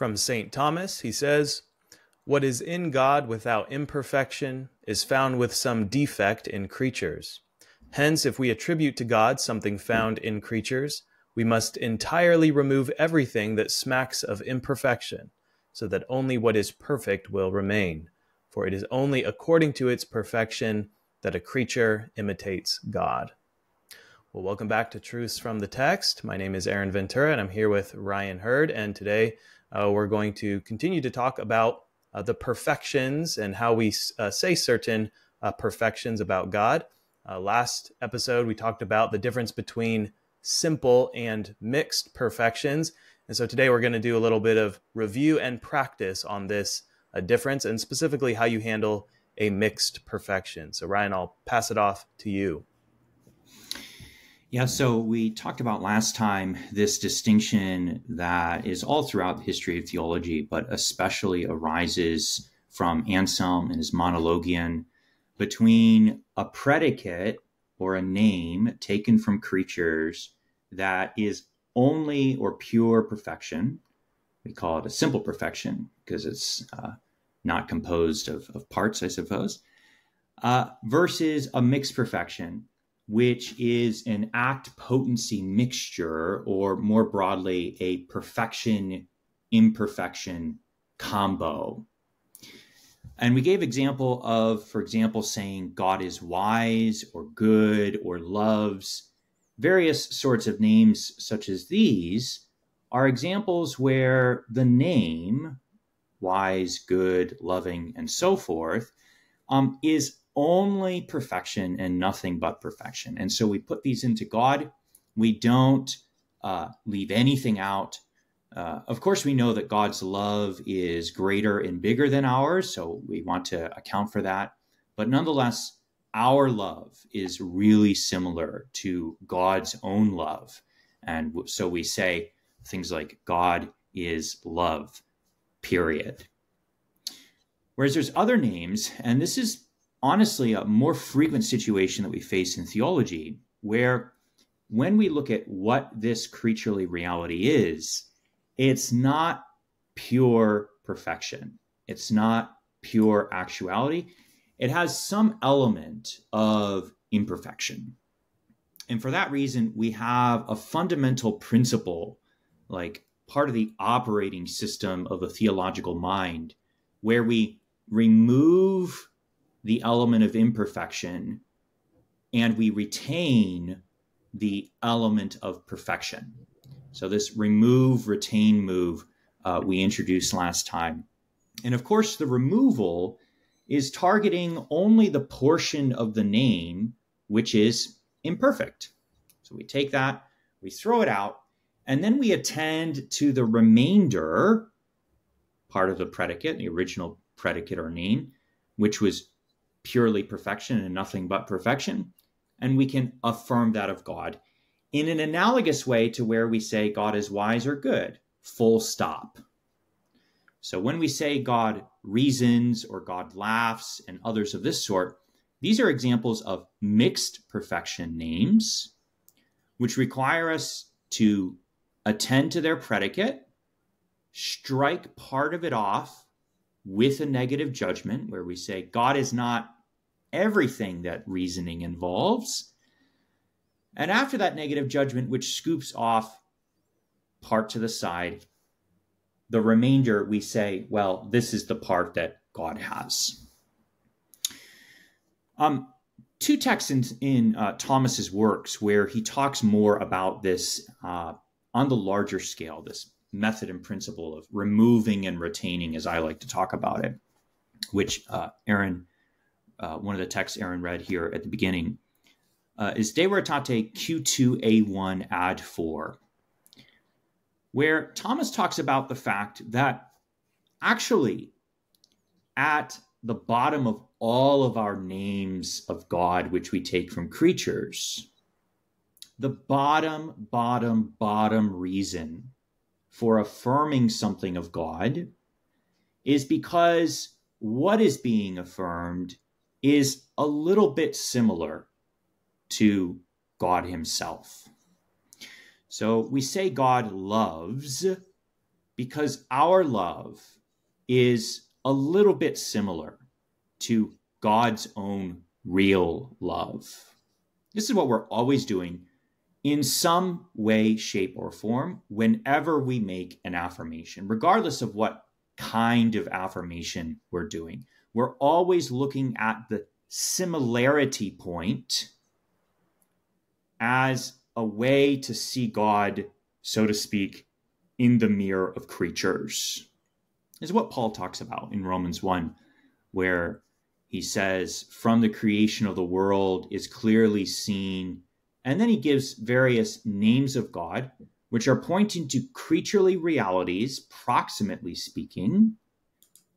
From St. Thomas, he says, What is in God without imperfection is found with some defect in creatures. Hence, if we attribute to God something found in creatures, we must entirely remove everything that smacks of imperfection, so that only what is perfect will remain. For it is only according to its perfection that a creature imitates God. Well, welcome back to Truths from the Text. My name is Aaron Ventura, and I'm here with Ryan Hurd. And today uh, we're going to continue to talk about uh, the perfections and how we uh, say certain uh, perfections about God. Uh, last episode, we talked about the difference between simple and mixed perfections. And so today we're going to do a little bit of review and practice on this uh, difference and specifically how you handle a mixed perfection. So, Ryan, I'll pass it off to you. Yeah, so we talked about last time this distinction that is all throughout the history of theology, but especially arises from Anselm and his Monologion between a predicate or a name taken from creatures that is only or pure perfection. We call it a simple perfection because it's uh, not composed of, of parts, I suppose, uh, versus a mixed perfection which is an act potency mixture, or more broadly, a perfection imperfection combo. And we gave example of, for example, saying God is wise or good or loves. Various sorts of names such as these are examples where the name, wise, good, loving, and so forth, um, is only perfection and nothing but perfection. And so we put these into God. We don't uh, leave anything out. Uh, of course, we know that God's love is greater and bigger than ours, so we want to account for that. But nonetheless, our love is really similar to God's own love. And so we say things like, God is love, period. Whereas there's other names, and this is honestly a more frequent situation that we face in theology where when we look at what this creaturely reality is, it's not pure perfection. It's not pure actuality. It has some element of imperfection. And for that reason, we have a fundamental principle, like part of the operating system of the theological mind, where we remove the element of imperfection and we retain the element of perfection. So, this remove, retain move uh, we introduced last time. And of course, the removal is targeting only the portion of the name which is imperfect. So, we take that, we throw it out, and then we attend to the remainder part of the predicate, the original predicate or name, which was purely perfection and nothing but perfection. And we can affirm that of God in an analogous way to where we say God is wise or good, full stop. So when we say God reasons or God laughs and others of this sort, these are examples of mixed perfection names, which require us to attend to their predicate, strike part of it off with a negative judgment where we say God is not everything that reasoning involves. And after that negative judgment, which scoops off part to the side, the remainder we say, well, this is the part that God has. Um, two texts in, in uh, Thomas's works where he talks more about this uh, on the larger scale, this method and principle of removing and retaining, as I like to talk about it, which uh, Aaron, uh, one of the texts Aaron read here at the beginning, uh, is De Veritate Q2A1 Ad 4, where Thomas talks about the fact that actually at the bottom of all of our names of God, which we take from creatures, the bottom, bottom, bottom reason for affirming something of God is because what is being affirmed is a little bit similar to God Himself. So we say God loves because our love is a little bit similar to God's own real love. This is what we're always doing in some way, shape, or form whenever we make an affirmation, regardless of what kind of affirmation we're doing. We're always looking at the similarity point as a way to see God, so to speak, in the mirror of creatures. This is what Paul talks about in Romans 1, where he says, From the creation of the world is clearly seen. And then he gives various names of God, which are pointing to creaturely realities, proximately speaking,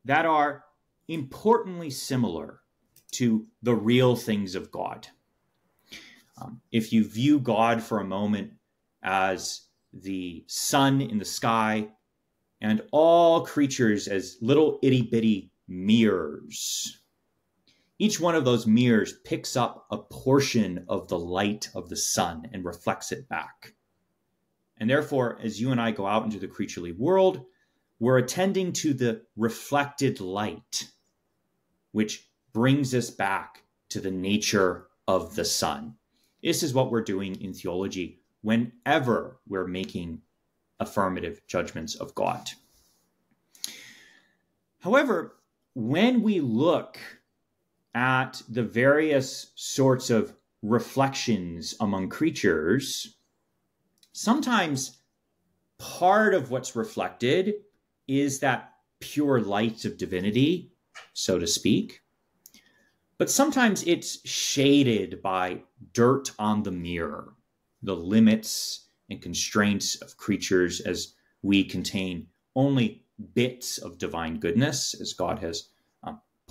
that are importantly similar to the real things of God. Um, if you view God for a moment as the sun in the sky and all creatures as little itty bitty mirrors, each one of those mirrors picks up a portion of the light of the sun and reflects it back. And therefore, as you and I go out into the creaturely world, we're attending to the reflected light, which brings us back to the nature of the sun. This is what we're doing in theology whenever we're making affirmative judgments of God. However, when we look at the various sorts of reflections among creatures, sometimes part of what's reflected is that pure light of divinity, so to speak. But sometimes it's shaded by dirt on the mirror, the limits and constraints of creatures as we contain only bits of divine goodness, as God has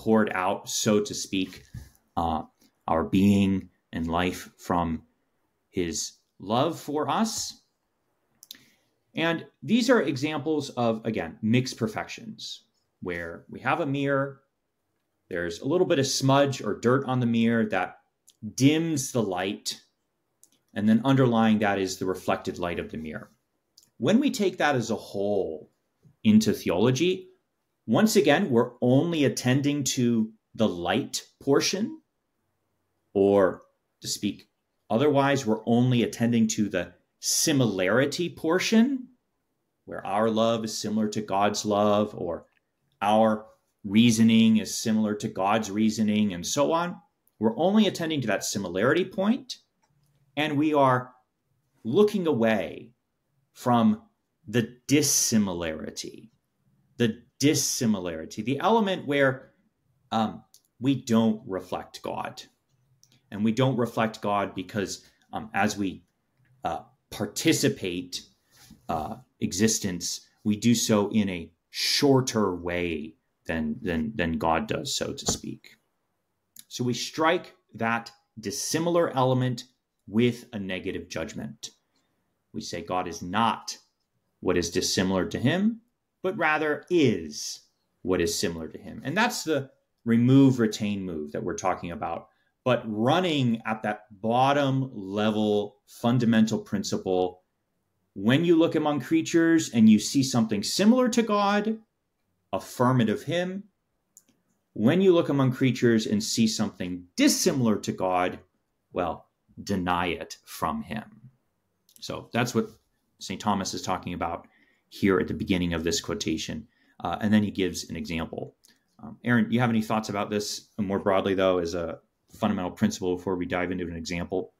poured out, so to speak, uh, our being and life from his love for us. And these are examples of, again, mixed perfections, where we have a mirror, there's a little bit of smudge or dirt on the mirror that dims the light, and then underlying that is the reflected light of the mirror. When we take that as a whole into theology, once again, we're only attending to the light portion, or to speak otherwise, we're only attending to the similarity portion, where our love is similar to God's love, or our reasoning is similar to God's reasoning, and so on. We're only attending to that similarity point, and we are looking away from the dissimilarity. The dissimilarity, the element where um, we don't reflect God. And we don't reflect God because um, as we uh, participate uh, existence, we do so in a shorter way than, than, than God does, so to speak. So we strike that dissimilar element with a negative judgment. We say God is not what is dissimilar to him, but rather is what is similar to him. And that's the remove, retain move that we're talking about but running at that bottom level fundamental principle when you look among creatures and you see something similar to God, affirmative Him. When you look among creatures and see something dissimilar to God, well, deny it from Him. So that's what St. Thomas is talking about here at the beginning of this quotation. Uh, and then he gives an example. Um, Aaron, you have any thoughts about this more broadly, though, as a fundamental principle before we dive into an example?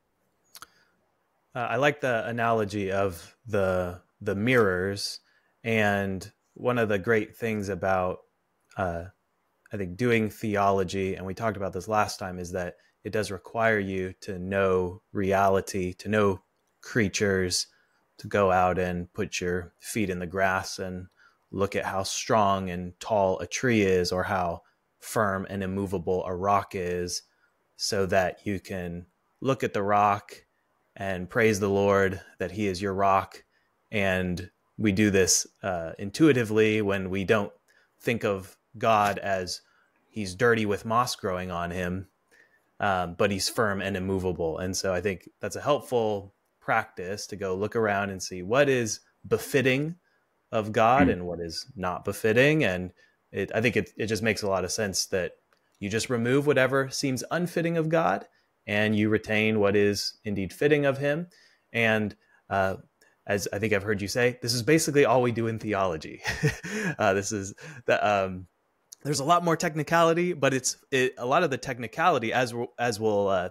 Uh, I like the analogy of the the mirrors, and one of the great things about uh, I think doing theology, and we talked about this last time, is that it does require you to know reality, to know creatures, to go out and put your feet in the grass and look at how strong and tall a tree is, or how firm and immovable a rock is, so that you can look at the rock and praise the Lord that He is your rock. And we do this uh, intuitively when we don't think of God as He's dirty with moss growing on Him, um, but He's firm and immovable. And so I think that's a helpful practice to go look around and see what is befitting of God mm. and what is not befitting. And it, I think it, it just makes a lot of sense that you just remove whatever seems unfitting of God and you retain what is indeed fitting of Him. And uh, as I think I've heard you say, this is basically all we do in theology. uh, this is the um, there's a lot more technicality, but it's it, a lot of the technicality as we'll, as we'll uh,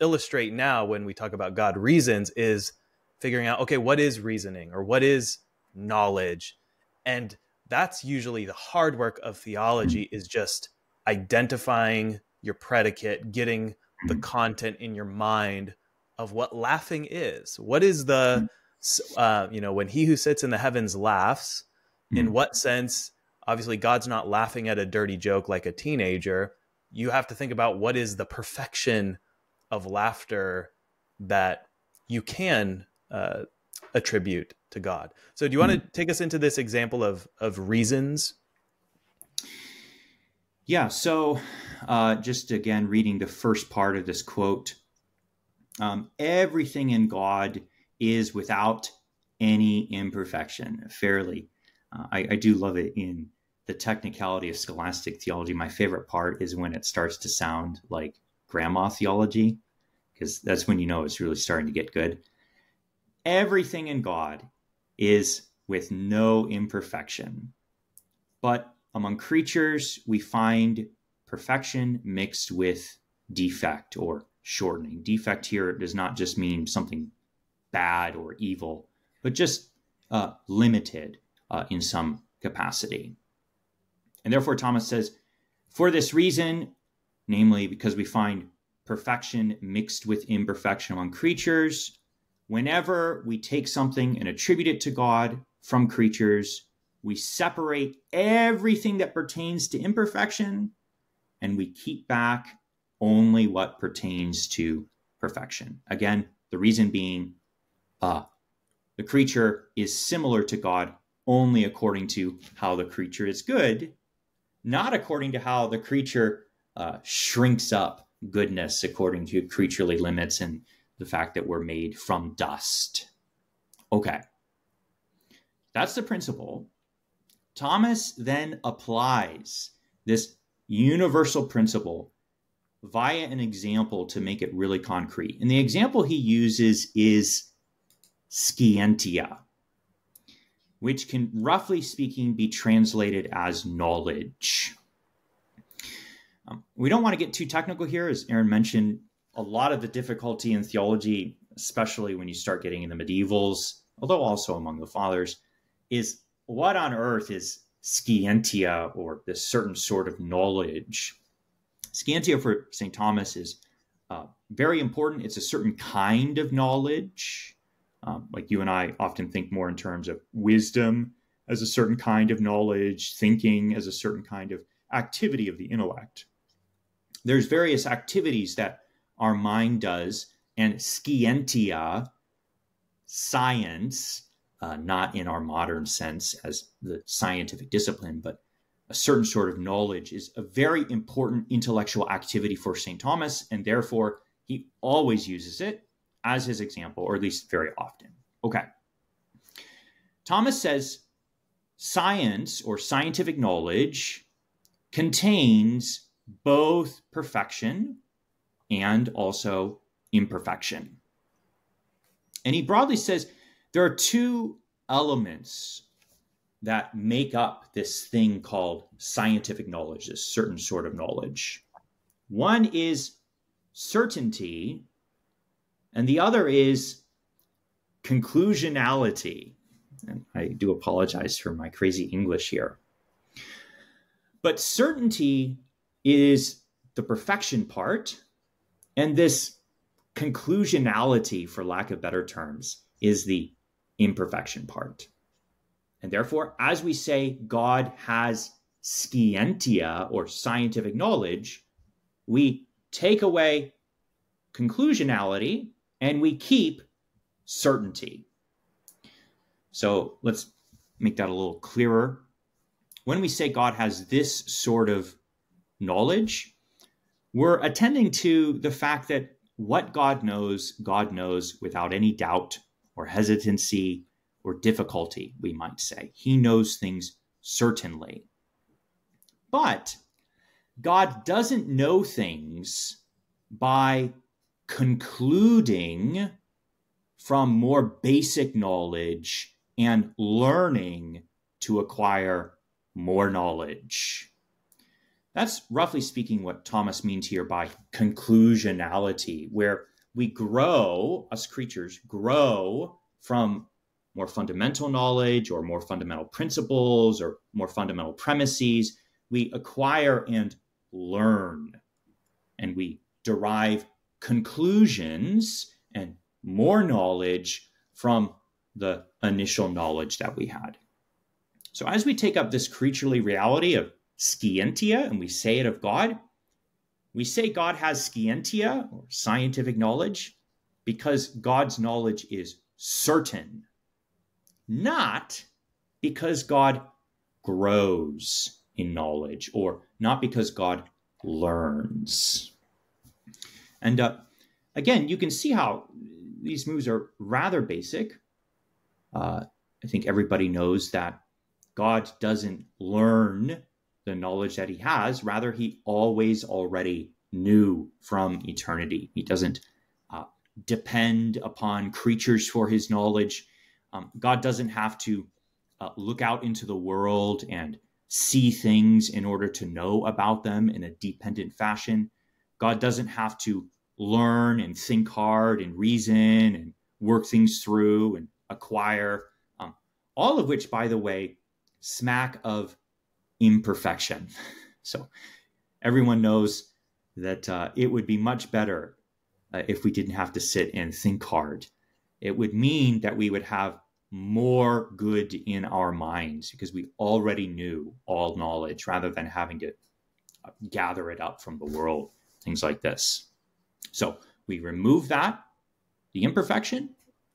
illustrate now when we talk about God reasons is figuring out okay what is reasoning or what is knowledge, and that's usually the hard work of theology is just identifying your predicate, getting the content in your mind of what laughing is. What is the uh, you know when he who sits in the heavens laughs? In hmm. what sense? obviously God's not laughing at a dirty joke like a teenager. You have to think about what is the perfection of laughter that you can uh, attribute to God. So, do you want to hmm. take us into this example of of reasons? Yeah. So, uh, just again reading the first part of this quote, um, everything in God is without any imperfection. Fairly, uh, I, I do love it in the technicality of scholastic theology, my favorite part is when it starts to sound like grandma theology, because that's when you know it's really starting to get good. Everything in God is with no imperfection. But among creatures, we find perfection mixed with defect or shortening. Defect here does not just mean something bad or evil, but just uh, limited uh, in some capacity. And therefore, Thomas says, for this reason, namely because we find perfection mixed with imperfection among creatures, whenever we take something and attribute it to God from creatures, we separate everything that pertains to imperfection and we keep back only what pertains to perfection. Again, the reason being uh, the creature is similar to God only according to how the creature is good not according to how the creature uh, shrinks up goodness according to creaturely limits and the fact that we're made from dust. Okay. That's the principle. Thomas then applies this universal principle via an example to make it really concrete. And the example he uses is scientia which can roughly speaking be translated as knowledge. Um, we don't want to get too technical here, as Aaron mentioned. A lot of the difficulty in theology, especially when you start getting in the medievals, although also among the fathers, is what on earth is scientia or this certain sort of knowledge? Scientia for St. Thomas is uh, very important. It's a certain kind of knowledge. Um, like you and I often think more in terms of wisdom as a certain kind of knowledge, thinking as a certain kind of activity of the intellect. There's various activities that our mind does, and scientia, science, uh, not in our modern sense as the scientific discipline, but a certain sort of knowledge is a very important intellectual activity for St. Thomas, and therefore he always uses it as his example, or at least very often. Okay. Thomas says science or scientific knowledge contains both perfection and also imperfection. And he broadly says there are two elements that make up this thing called scientific knowledge, this certain sort of knowledge. One is certainty, and the other is conclusionality. And I do apologize for my crazy English here. But certainty is the perfection part, and this conclusionality, for lack of better terms, is the imperfection part. And therefore, as we say, God has scientia or scientific knowledge, we take away conclusionality and we keep certainty. So let's make that a little clearer. When we say God has this sort of knowledge, we're attending to the fact that what God knows, God knows without any doubt or hesitancy or difficulty, we might say. He knows things certainly. But God doesn't know things by concluding from more basic knowledge and learning to acquire more knowledge. That's roughly speaking what Thomas means here by conclusionality, where we grow, us creatures grow from more fundamental knowledge or more fundamental principles or more fundamental premises. We acquire and learn, and we derive conclusions and more knowledge from the initial knowledge that we had. So, as we take up this creaturely reality of scientia and we say it of God, we say God has scientia or scientific knowledge because God's knowledge is certain, not because God grows in knowledge or not because God learns. And uh, again, you can see how these moves are rather basic. Uh, I think everybody knows that God doesn't learn the knowledge that he has. Rather, he always already knew from eternity. He doesn't uh, depend upon creatures for his knowledge. Um, God doesn't have to uh, look out into the world and see things in order to know about them in a dependent fashion. God doesn't have to learn and think hard and reason and work things through and acquire. Um, all of which, by the way, smack of imperfection. So everyone knows that uh, it would be much better uh, if we didn't have to sit and think hard. It would mean that we would have more good in our minds because we already knew all knowledge rather than having to uh, gather it up from the world, things like this. So we remove that, the imperfection,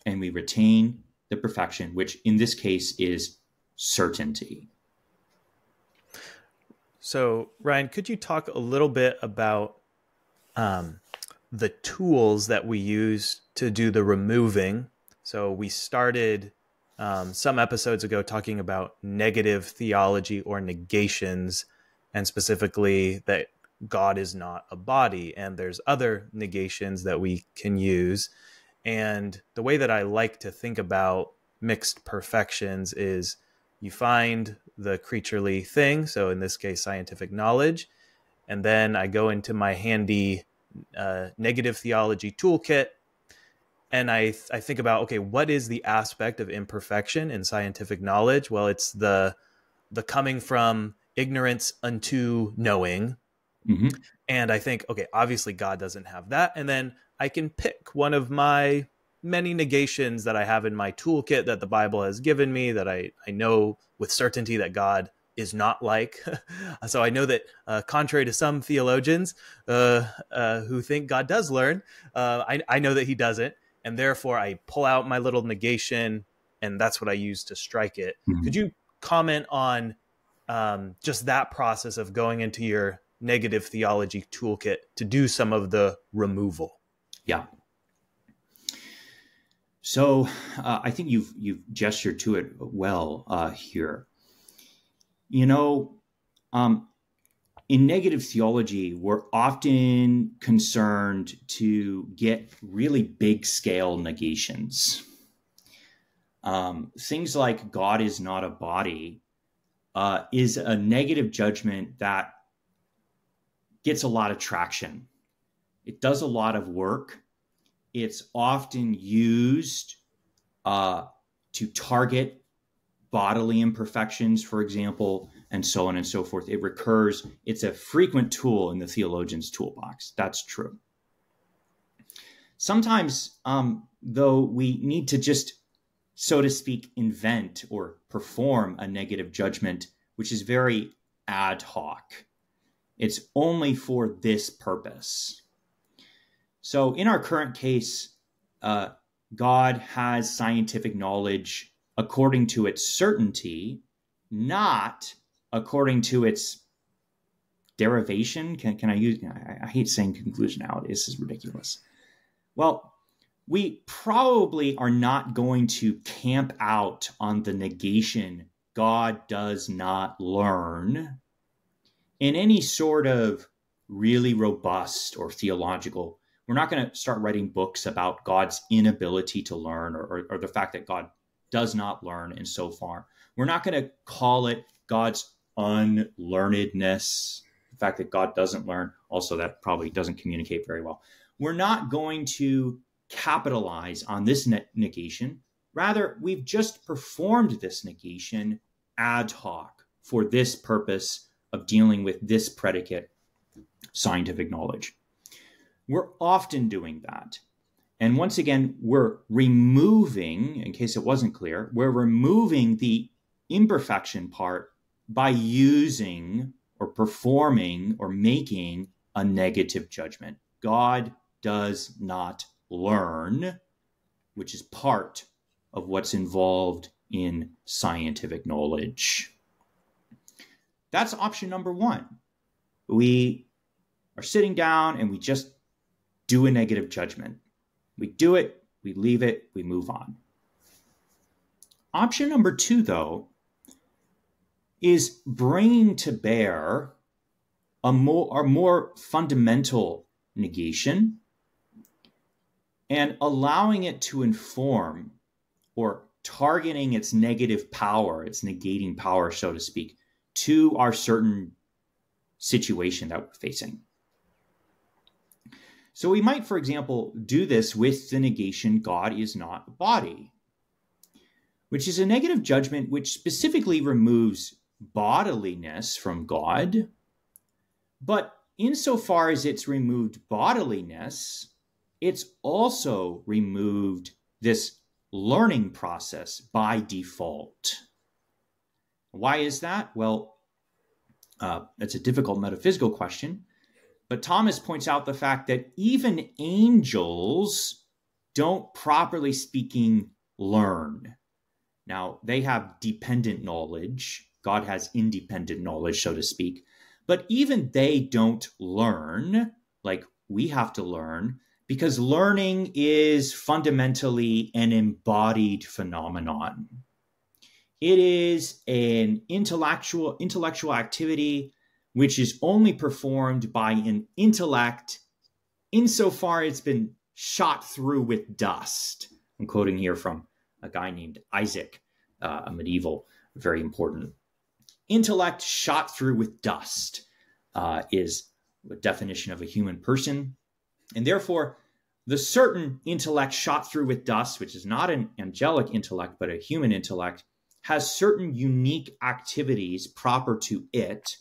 and we retain the perfection, which in this case is certainty. So, Ryan, could you talk a little bit about um, the tools that we use to do the removing? So, we started um, some episodes ago talking about negative theology or negations, and specifically that God is not a body, and there's other negations that we can use. And the way that I like to think about mixed perfections is you find the creaturely thing, so in this case, scientific knowledge, and then I go into my handy uh, negative theology toolkit and I, th- I think about okay what is the aspect of imperfection in scientific knowledge well it's the the coming from ignorance unto knowing mm-hmm. and i think okay obviously god doesn't have that and then i can pick one of my many negations that I have in my toolkit that the Bible has given me that I, I know with certainty that God is not like. so I know that, uh, contrary to some theologians uh, uh, who think God does learn, uh, I, I know that he doesn't. And therefore, I pull out my little negation, and that's what I use to strike it. Mm-hmm. Could you comment on um, just that process of going into your negative theology toolkit to do some of the removal? Yeah, so uh, I think you've you've gestured to it well uh, here. You know, um, in negative theology, we're often concerned to get really big scale negations. Um, things like God is not a body uh, is a negative judgment that gets a lot of traction. It does a lot of work it's often used uh, to target bodily imperfections, for example, and so on and so forth. It recurs. It's a frequent tool in the theologian's toolbox. That's true. Sometimes, um, though, we need to just, so to speak, invent or perform a negative judgment, which is very ad hoc. It's only for this purpose. So, in our current case, uh, God has scientific knowledge according to its certainty, not according to its derivation. Can, can I use? I, I hate saying conclusionality. This is ridiculous. Well, we probably are not going to camp out on the negation God does not learn in any sort of really robust or theological. We're not going to start writing books about God's inability to learn or, or, or the fact that God does not learn and so far. We're not going to call it God's unlearnedness, the fact that God doesn't learn. Also, that probably doesn't communicate very well. We're not going to capitalize on this negation. Rather, we've just performed this negation ad hoc for this purpose of dealing with this predicate, scientific knowledge. We're often doing that. And once again, we're removing, in case it wasn't clear, we're removing the imperfection part by using or performing or making a negative judgment. God does not learn, which is part of what's involved in scientific knowledge. That's option number one. We are sitting down and we just do a negative judgment. We do it, we leave it, we move on. Option number two, though, is bringing to bear a more, a more fundamental negation and allowing it to inform or targeting its negative power, its negating power, so to speak, to our certain situation that we're facing. So we might, for example, do this with the negation God is not a body, which is a negative judgment which specifically removes bodiliness from God. But insofar as it's removed bodiliness, it's also removed this learning process by default. Why is that? Well, uh, it's a difficult metaphysical question but Thomas points out the fact that even angels don't, properly speaking, learn. Now, they have dependent knowledge. God has independent knowledge, so to speak. But even they don't learn like we have to learn because learning is fundamentally an embodied phenomenon. It is an intellectual intellectual activity which is only performed by an intellect insofar it's been shot through with dust. I'm quoting here from a guy named Isaac, uh, a medieval, very important. Intellect shot through with dust uh, is the definition of a human person. And therefore, the certain intellect shot through with dust, which is not an angelic intellect, but a human intellect, has certain unique activities proper to it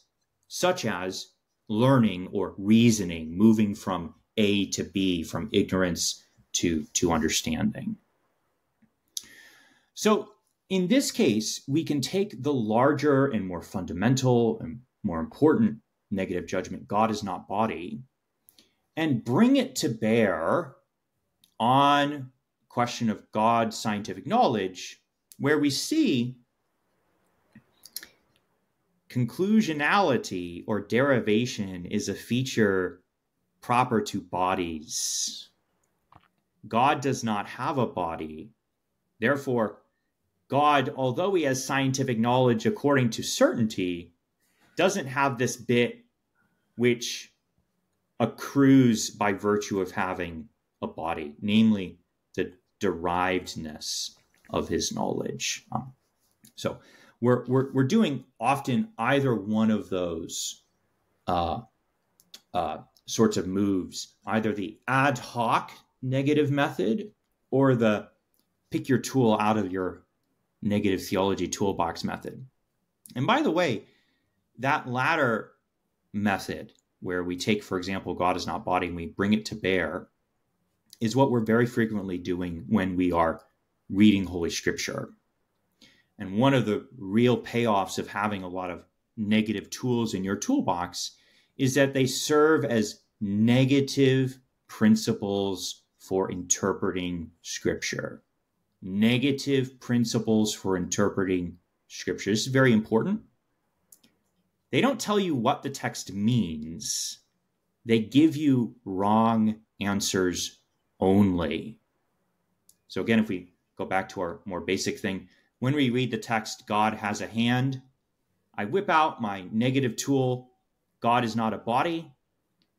such as learning or reasoning, moving from A to B, from ignorance to, to understanding. So, in this case, we can take the larger and more fundamental and more important negative judgment, God is not body, and bring it to bear on question of God's scientific knowledge, where we see conclusionality or derivation is a feature proper to bodies. God does not have a body. Therefore, God, although he has scientific knowledge according to certainty, doesn't have this bit which accrues by virtue of having a body, namely the derivedness of his knowledge. Um, so, we're, we're, we're doing often either one of those uh, uh, sorts of moves, either the ad hoc negative method or the pick your tool out of your negative theology toolbox method. And by the way, that latter method, where we take, for example, God is not body and we bring it to bear, is what we're very frequently doing when we are reading Holy Scripture. And one of the real payoffs of having a lot of negative tools in your toolbox is that they serve as negative principles for interpreting scripture. Negative principles for interpreting scripture. This is very important. They don't tell you what the text means, they give you wrong answers only. So again, if we go back to our more basic thing, when we read the text, God has a hand, I whip out my negative tool, God is not a body,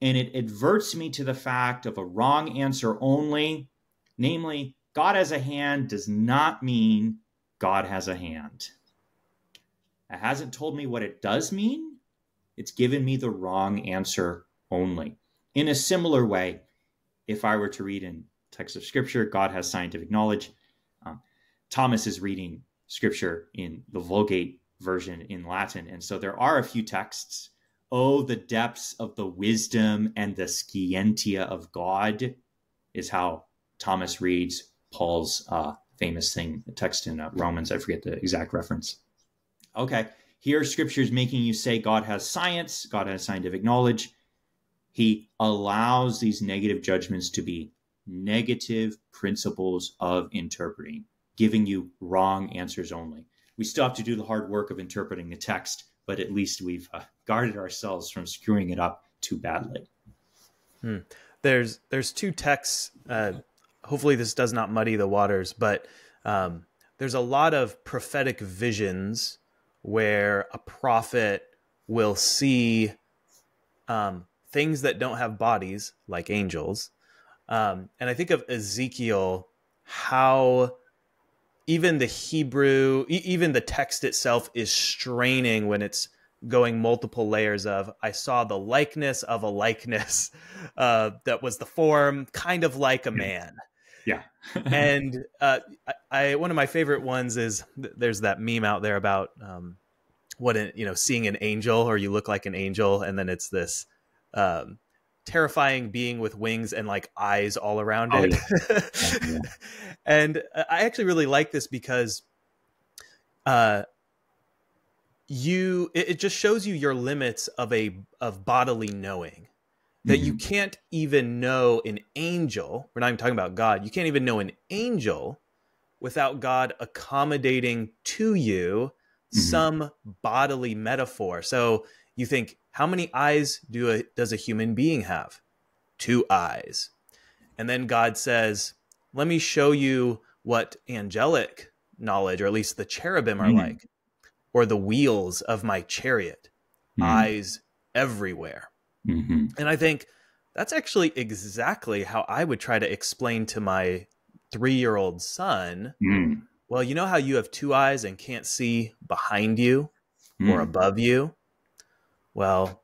and it adverts me to the fact of a wrong answer only, namely, God has a hand does not mean God has a hand. It hasn't told me what it does mean. It's given me the wrong answer only. In a similar way, if I were to read in text of scripture, God has scientific knowledge. Um, Thomas is reading scripture in the Vulgate version in Latin. And so there are a few texts. Oh, the depths of the wisdom and the scientia of God is how Thomas reads Paul's uh, famous thing, the text in uh, Romans. I forget the exact reference. Okay, here scripture is making you say God has science, God has scientific knowledge. He allows these negative judgments to be negative principles of interpreting, giving you wrong answers only. We still have to do the hard work of interpreting the text, but at least we've uh, guarded ourselves from screwing it up too badly. Hmm. There's there's two texts. Uh, hopefully, this does not muddy the waters, but um, there's a lot of prophetic visions where a prophet will see um, things that don't have bodies, like angels. Um, and I think of Ezekiel, how even the Hebrew, e- even the text itself is straining when it's going multiple layers of I saw the likeness of a likeness uh, that was the form kind of like a man. Yeah. and uh, I, I, one of my favorite ones is there's that meme out there about um, what an, you know seeing an angel or you look like an angel, and then it's this um, terrifying being with wings and like eyes all around oh, it. Yeah. yeah. and I actually really like this because uh, you it, it, just shows you your limits of a of bodily knowing that mm-hmm. you can't even know an angel. We're not even talking about God. You can't even know an angel without God accommodating to you mm-hmm. some bodily metaphor. So you think, how many eyes do a, does a human being have? Two eyes. And then God says, let me show you what angelic knowledge, or at least the cherubim, are mm-hmm. like, or the wheels of my chariot, mm-hmm. eyes everywhere. Mm-hmm. And I think that's actually exactly how I would try to explain to my three year old son. Mm. Well, you know how you have two eyes and can't see behind you mm. or above you? Well,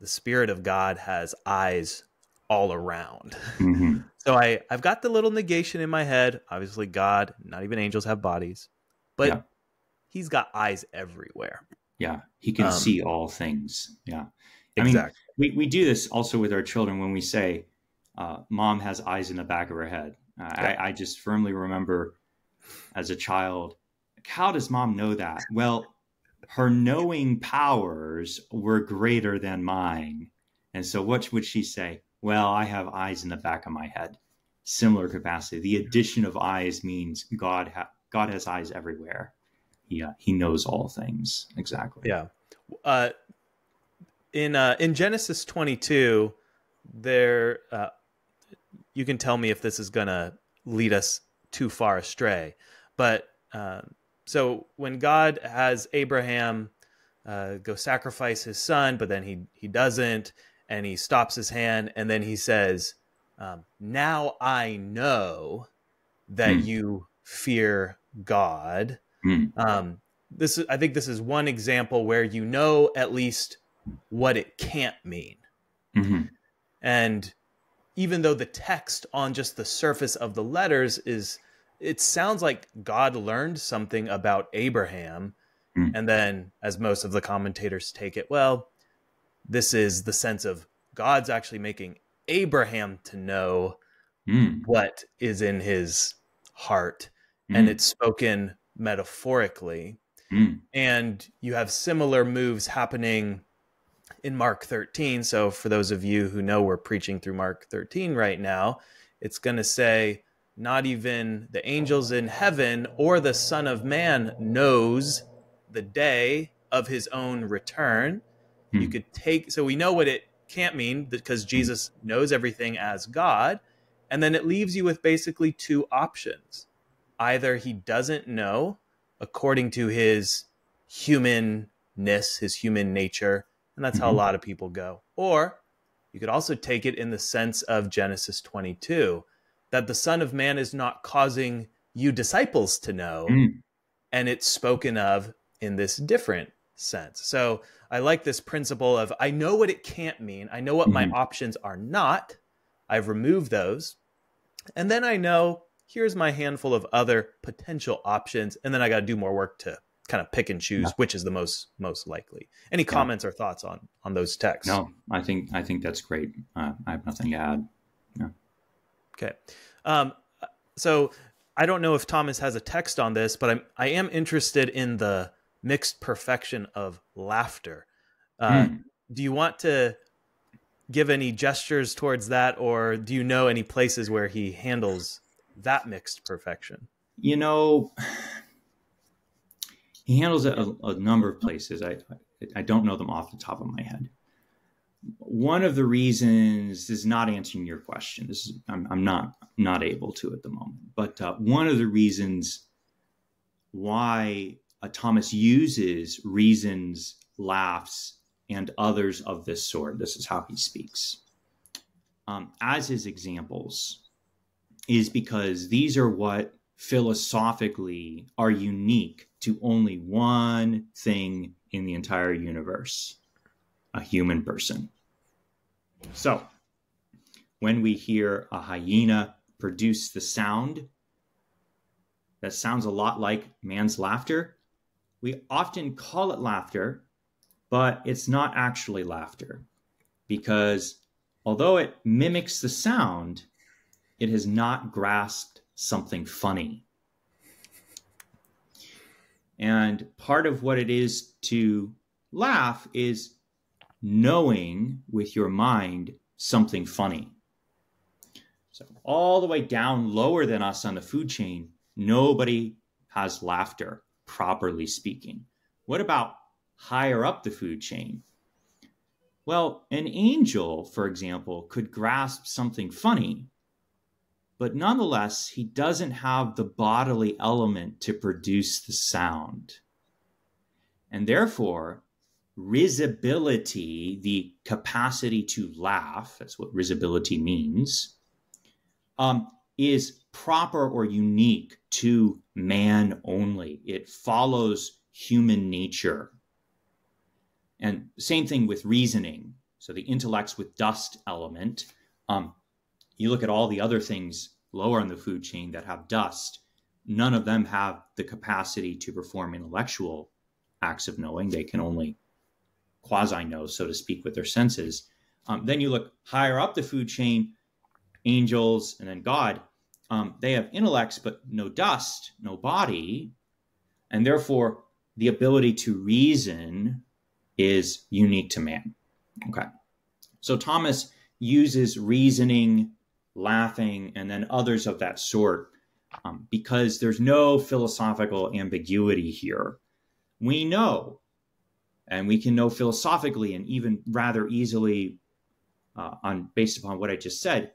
the Spirit of God has eyes all around. Mm-hmm. so I, I've got the little negation in my head. Obviously, God, not even angels have bodies, but yeah. he's got eyes everywhere. Yeah, he can um, see all things. Yeah. I exactly. mean, we, we do this also with our children when we say, uh, mom has eyes in the back of her head. Uh, yeah. I, I just firmly remember as a child, how does mom know that? Well, her knowing powers were greater than mine. And so, what would she say? Well, I have eyes in the back of my head. Similar capacity. The addition of eyes means God ha- God has eyes everywhere. Yeah, he knows all things exactly. Yeah. Uh, in uh, in Genesis 22, there uh, you can tell me if this is gonna lead us too far astray, but um, so when God has Abraham uh, go sacrifice his son, but then he he doesn't, and he stops his hand, and then he says, um, "Now I know that mm. you fear God." Mm. Um, this I think this is one example where you know at least what it can't mean. Mm-hmm. And even though the text on just the surface of the letters is, it sounds like God learned something about Abraham. Mm. And then, as most of the commentators take it, well, this is the sense of God's actually making Abraham to know mm. what is in his heart. Mm. And it's spoken metaphorically. Mm. And you have similar moves happening in Mark 13. So, for those of you who know we're preaching through Mark 13 right now, it's going to say, not even the angels in heaven or the Son of Man knows the day of his own return. Hmm. You could take, so we know what it can't mean because Jesus knows everything as God. And then it leaves you with basically two options. Either he doesn't know according to his humanness, his human nature, and that's mm-hmm. how a mm-hmm. lot of people go. Or you could also take it in the sense of Genesis 22 that the Son of Man is not causing you disciples to know, mm. and it's spoken of in this different sense. So I like this principle of I know what it can't mean, I know what mm-hmm. my options are not, I've removed those, and then I know here's my handful of other potential options, and then I got to do more work to kind of pick and choose yeah. which is the most most likely. Any comments yeah. or thoughts on on those texts? No, I think I think that's great. Uh, I have nothing to add. Yeah. Okay. Um, so I don't know if Thomas has a text on this, but I'm I am interested in the mixed perfection of laughter. Uh, mm. Do you want to give any gestures towards that, or do you know any places where he handles that mixed perfection? You know, he handles it a, a number of places. I I don't know them off the top of my head. One of the reasons is not answering your question. This is I'm, I'm not not able to at the moment. But uh, one of the reasons why uh, Thomas uses reasons, laughs, and others of this sort. This is how he speaks. Um, as his examples, is because these are what philosophically are unique to only one thing in the entire universe a human person. So, when we hear a hyena produce the sound that sounds a lot like man's laughter, we often call it laughter, but it's not actually laughter because although it mimics the sound, it has not grasped something funny. And part of what it is to laugh is knowing with your mind something funny. So, all the way down lower than us on the food chain, nobody has laughter properly speaking. What about higher up the food chain? Well, an angel, for example, could grasp something funny, but nonetheless, he doesn't have the bodily element to produce the sound. And therefore, risibility, the capacity to laugh, that's what risibility means, um, is proper or unique to man only. It follows human nature. And same thing with reasoning. So the intellects with dust element. Um, you look at all the other things lower on the food chain that have dust, none of them have the capacity to perform intellectual acts of knowing. They can only quasi know, so to speak, with their senses. Um, then you look higher up the food chain, angels, and then God um, they have intellects, but no dust, no body. And therefore, the ability to reason is unique to man. Okay. So Thomas uses reasoning, laughing, and then others of that sort um, because there's no philosophical ambiguity here. We know, and we can know philosophically and even rather easily uh, on based upon what I just said,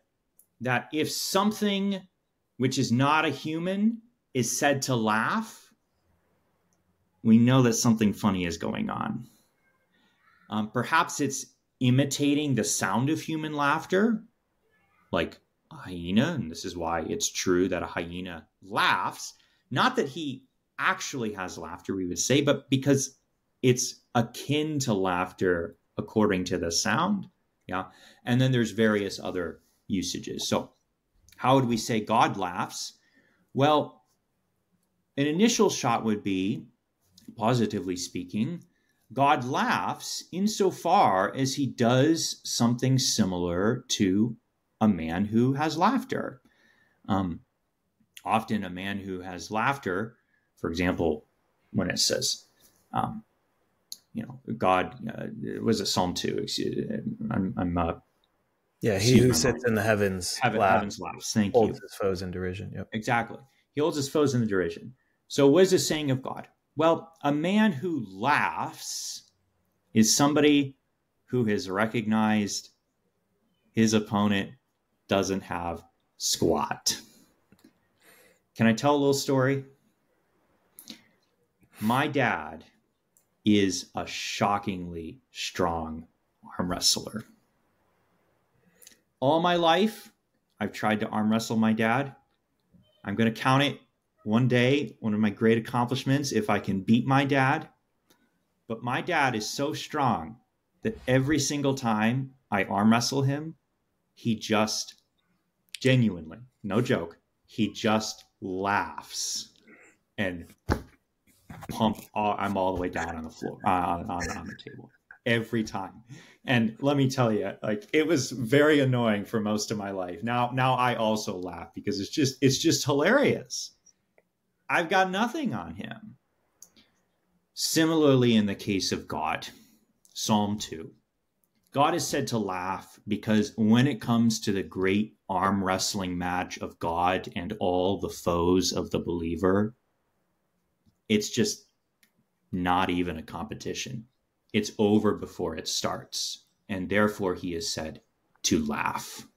that if something which is not a human, is said to laugh, we know that something funny is going on. Um, perhaps it's imitating the sound of human laughter, like a hyena, and this is why it's true that a hyena laughs. Not that he actually has laughter, we would say, but because it's akin to laughter according to the sound. Yeah. And then there's various other usages. So how would we say God laughs? Well, an initial shot would be, positively speaking, God laughs insofar as he does something similar to a man who has laughter. Um, often, a man who has laughter, for example, when it says, um, you know, God uh, was a Psalm two. I'm, I'm uh, yeah, he who sits in the heavens, Heaven, laughs, heavens laughs. Thank holds you. Holds his foes in derision. Yep. Exactly. He holds his foes in the derision. So, what is this saying of God? Well, a man who laughs is somebody who has recognized his opponent doesn't have squat. Can I tell a little story? My dad is a shockingly strong arm wrestler. All my life, I've tried to arm wrestle my dad. I'm going to count it one day, one of my great accomplishments, if I can beat my dad. But my dad is so strong that every single time I arm wrestle him, he just genuinely, no joke, he just laughs and pump. All, I'm all the way down on the floor, uh, on, on, on the table every time. And let me tell you, like it was very annoying for most of my life. Now, now I also laugh because it's just, it's just hilarious. I've got nothing on him. Similarly, in the case of God, Psalm 2, God is said to laugh because when it comes to the great arm wrestling match of God and all the foes of the believer, it's just not even a competition. It's over before it starts. And therefore, he is said to laugh.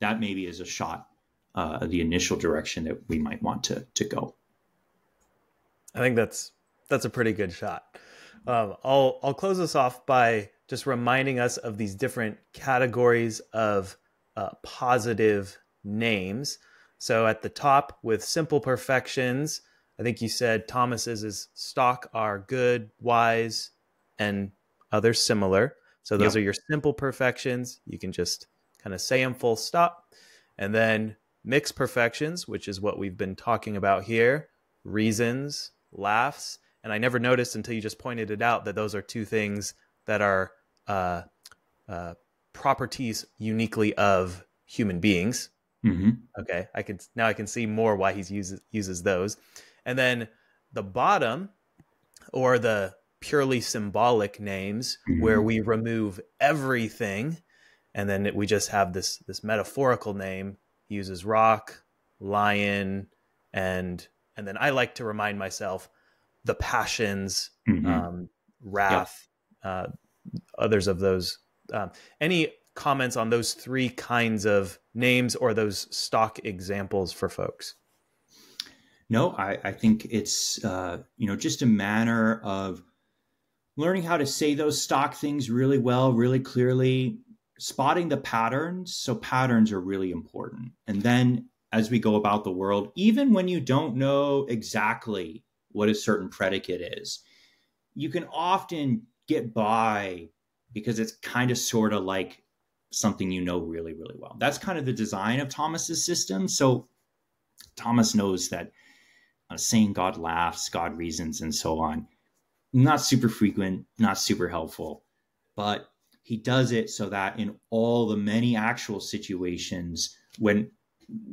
That maybe is a shot, uh, the initial direction that we might want to, to go. I think that's that's a pretty good shot. Um, I'll I'll close this off by just reminding us of these different categories of uh, positive names. So at the top with simple perfections, I think you said Thomas's is stock are good, wise, and others similar. So those yep. are your simple perfections. You can just kind of say them full stop. And then mixed perfections, which is what we've been talking about here, reasons, laughs. And I never noticed until you just pointed it out that those are two things that are uh, uh, properties uniquely of human beings. Mm-hmm. Okay, I can now I can see more why he uses uses those, and then the bottom or the purely symbolic names mm-hmm. where we remove everything, and then we just have this this metaphorical name. He uses rock, lion, and and then I like to remind myself the passions, mm-hmm. um, wrath, uh, others of those. Um, any comments on those three kinds of names or those stock examples for folks? No, I, I think it's uh, you know just a manner of learning how to say those stock things really well, really clearly, spotting the patterns. So patterns are really important, and then as we go about the world, even when you don't know exactly what a certain predicate is, you can often get by because it's kind of sort of like something you know really, really well. That's kind of the design of Thomas's system. So Thomas knows that uh, saying God laughs, God reasons, and so on, not super frequent, not super helpful, but he does it so that in all the many actual situations when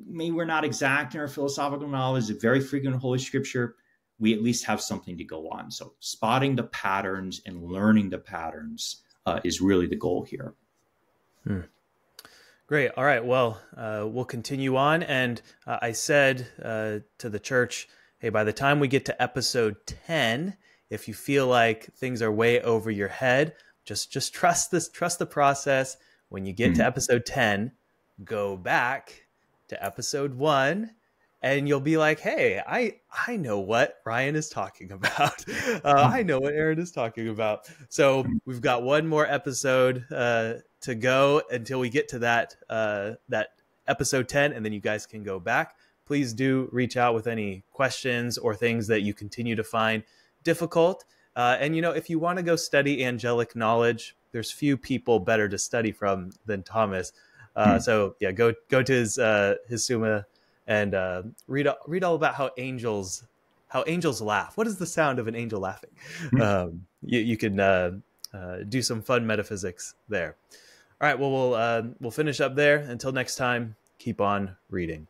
maybe we're not exact in our philosophical knowledge, very frequent Holy Scripture, we at least have something to go on. So spotting the patterns and learning the patterns uh, is really the goal here. Hmm. Great. All right. Well, uh, we'll continue on. And uh, I said uh, to the church, hey, by the time we get to episode 10, if you feel like things are way over your head, just just trust this, trust the process. When you get mm-hmm. to episode 10, go back to episode one and you'll be like, "Hey, I I know what Ryan is talking about. Uh, I know what Aaron is talking about." So we've got one more episode uh, to go until we get to that uh, that episode ten, and then you guys can go back. Please do reach out with any questions or things that you continue to find difficult. Uh, and you know, if you want to go study angelic knowledge, there's few people better to study from than Thomas. Uh, hmm. So yeah, go go to his uh, his Summa and uh, read read all about how angels how angels laugh. What is the sound of an angel laughing? Hmm. Um, you, you, can uh, uh, do some fun metaphysics there. All right, well we'll uh, we'll finish up there. Until next time, keep on reading.